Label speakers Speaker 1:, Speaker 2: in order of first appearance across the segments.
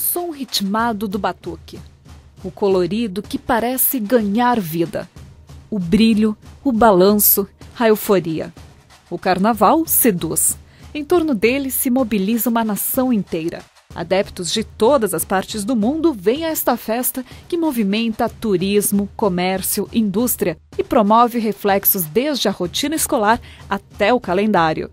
Speaker 1: som ritmado do batuque, o colorido que parece ganhar vida, o brilho, o balanço, a euforia. O carnaval seduz. Em torno dele se mobiliza uma nação inteira. Adeptos de todas as partes do mundo vêm a esta festa que movimenta turismo, comércio, indústria e promove reflexos desde a rotina escolar até o calendário.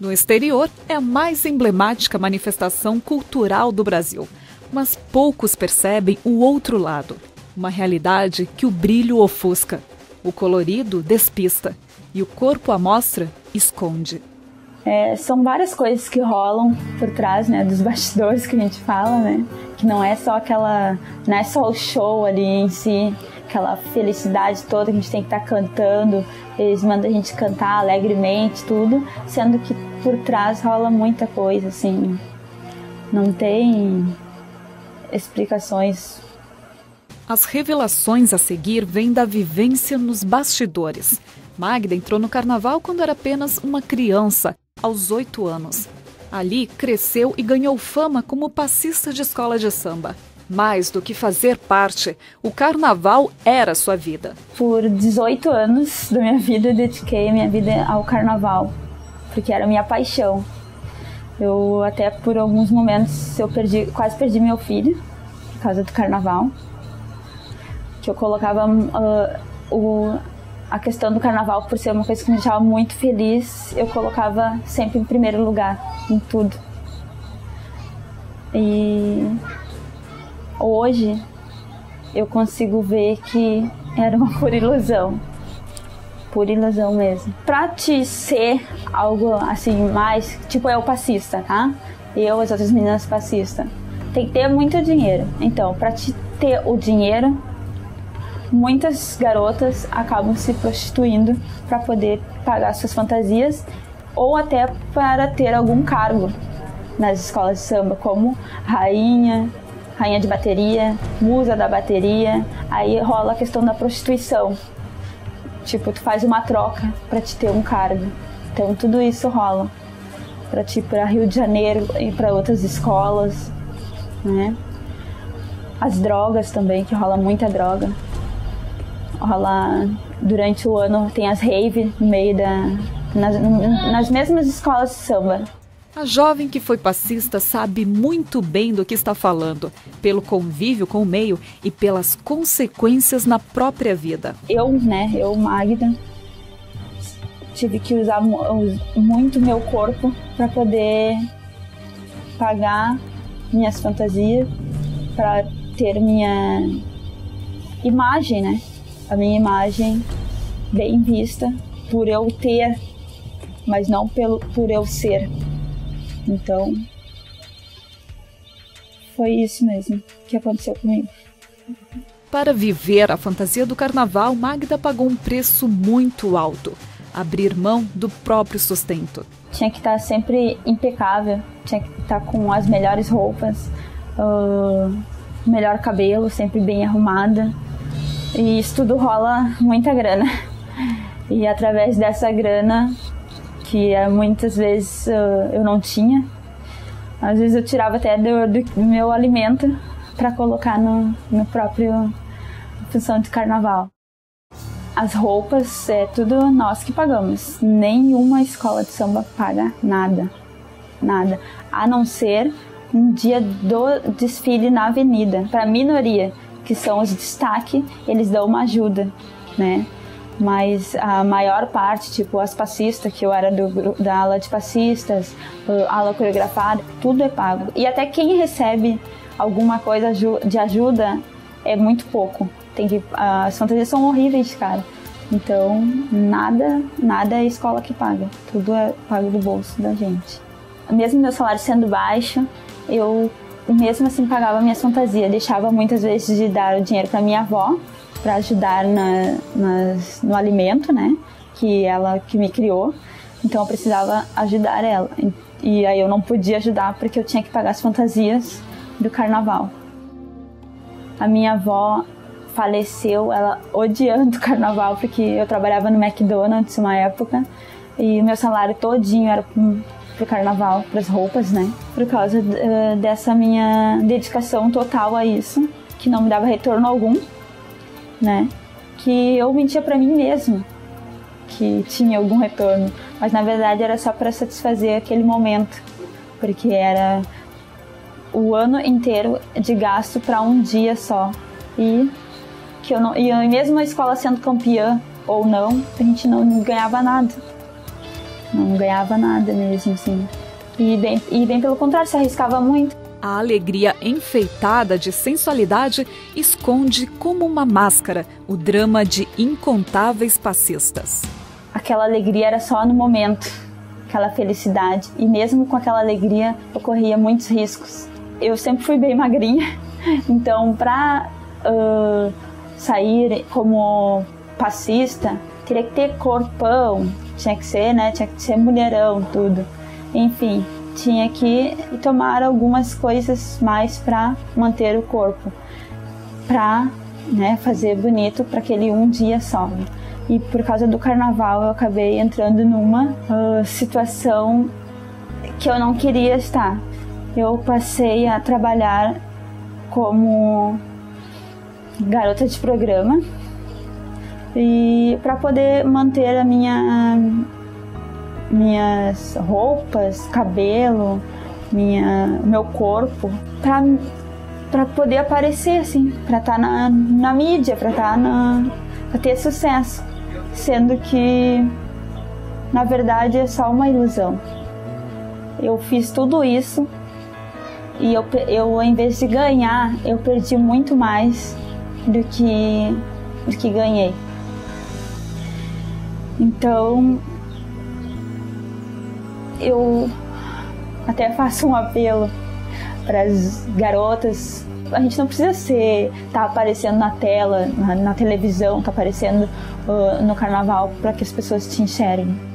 Speaker 1: No exterior, é a mais emblemática manifestação cultural do Brasil, mas poucos percebem o outro lado, uma realidade que o brilho ofusca, o colorido despista e o corpo à mostra esconde.
Speaker 2: É, são várias coisas que rolam por trás, né, dos bastidores que a gente fala, né, que não é só aquela, não é só o show ali em si, aquela felicidade toda que a gente tem que estar tá cantando, eles mandam a gente cantar alegremente, tudo, sendo que por trás rola muita coisa, assim, não tem explicações.
Speaker 1: As revelações a seguir vêm da vivência nos bastidores. Magda entrou no carnaval quando era apenas uma criança aos oito anos. Ali cresceu e ganhou fama como passista de escola de samba. Mais do que fazer parte, o carnaval era sua vida.
Speaker 2: Por 18 anos da minha vida, eu dediquei minha vida ao carnaval, porque era minha paixão. Eu até por alguns momentos eu perdi, quase perdi meu filho por causa do carnaval. Que eu colocava uh, o, a questão do carnaval, por ser uma coisa que me deixava muito feliz, eu colocava sempre em primeiro lugar, em tudo. E hoje eu consigo ver que era uma pura ilusão. Pura ilusão mesmo. Pra te ser algo assim, mais. Tipo, o passista, tá? Eu, as outras meninas passista. Tem que ter muito dinheiro. Então, pra te ter o dinheiro, muitas garotas acabam se prostituindo para poder pagar suas fantasias ou até para ter algum cargo nas escolas de samba, como rainha, rainha de bateria, musa da bateria. Aí rola a questão da prostituição. Tipo, tu faz uma troca para te ter um cargo. Então tudo isso rola para te ir para Rio de Janeiro e para outras escolas, né? As drogas também, que rola muita droga rola durante o ano, tem as rave no meio da. Nas, nas mesmas escolas de samba.
Speaker 1: A jovem que foi passista sabe muito bem do que está falando, pelo convívio com o meio e pelas consequências na própria vida.
Speaker 2: Eu, né, eu, Magda, tive que usar muito meu corpo para poder pagar minhas fantasias, para ter minha imagem, né? a minha imagem bem vista por eu ter, mas não pelo, por eu ser. Então, foi isso mesmo que aconteceu comigo.
Speaker 1: Para viver a fantasia do carnaval, Magda pagou um preço muito alto abrir mão do próprio sustento.
Speaker 2: Tinha que estar sempre impecável, tinha que estar com as melhores roupas, uh, melhor cabelo, sempre bem arrumada. E isso tudo rola muita grana. E através dessa grana, que é muitas vezes uh, eu não tinha, às vezes eu tirava até do, do meu alimento para colocar no, no próprio função de carnaval. As roupas é tudo nós que pagamos. Nenhuma escola de samba paga nada. Nada. A não ser um dia do desfile na avenida. Para a minoria que são os destaque, eles dão uma ajuda, né? Mas a maior parte, tipo as passistas, que eu era do, da ala de passistas, ala coreografada, tudo é pago. E até quem recebe alguma coisa de ajuda é muito pouco. Tem que, as fantasias são horríveis, cara. Então, nada, nada é escola que paga. Tudo é pago do bolso da gente. Mesmo meu salário sendo baixo, eu mesmo assim pagava minhas fantasias, deixava muitas vezes de dar o dinheiro para minha avó para ajudar na, nas, no alimento, né? Que ela que me criou. Então eu precisava ajudar ela. E aí eu não podia ajudar porque eu tinha que pagar as fantasias do carnaval. A minha avó faleceu, ela odiando o carnaval porque eu trabalhava no McDonald's uma época e meu salário todinho era pro carnaval, pras roupas, né? Por causa uh, dessa minha dedicação total a isso, que não me dava retorno algum, né? Que eu mentia para mim mesma que tinha algum retorno, mas na verdade era só para satisfazer aquele momento, porque era o ano inteiro de gasto para um dia só. E que eu não, e mesmo a escola sendo campeã ou não, a gente não ganhava nada. Não ganhava nada mesmo, assim. E bem, e bem pelo contrário, se arriscava muito.
Speaker 1: A alegria enfeitada de sensualidade esconde como uma máscara o drama de incontáveis passistas.
Speaker 2: Aquela alegria era só no momento, aquela felicidade. E mesmo com aquela alegria, ocorria muitos riscos. Eu sempre fui bem magrinha, então para uh, sair como passista, teria que ter corpão, tinha que ser, né? Tinha que ser mulherão, tudo. Enfim, tinha que tomar algumas coisas mais para manter o corpo, para né, fazer bonito para aquele um dia só. E por causa do carnaval eu acabei entrando numa uh, situação que eu não queria estar. Eu passei a trabalhar como garota de programa e para poder manter a minha minhas roupas, cabelo, minha meu corpo para para poder aparecer assim, para estar tá na, na mídia, estar tá na pra ter sucesso, sendo que na verdade é só uma ilusão. Eu fiz tudo isso e eu, eu em vez de ganhar, eu perdi muito mais do que, do que ganhei. Então, eu até faço um apelo para as garotas. A gente não precisa ser tá aparecendo na tela, na, na televisão, tá aparecendo uh, no carnaval para que as pessoas te enxerguem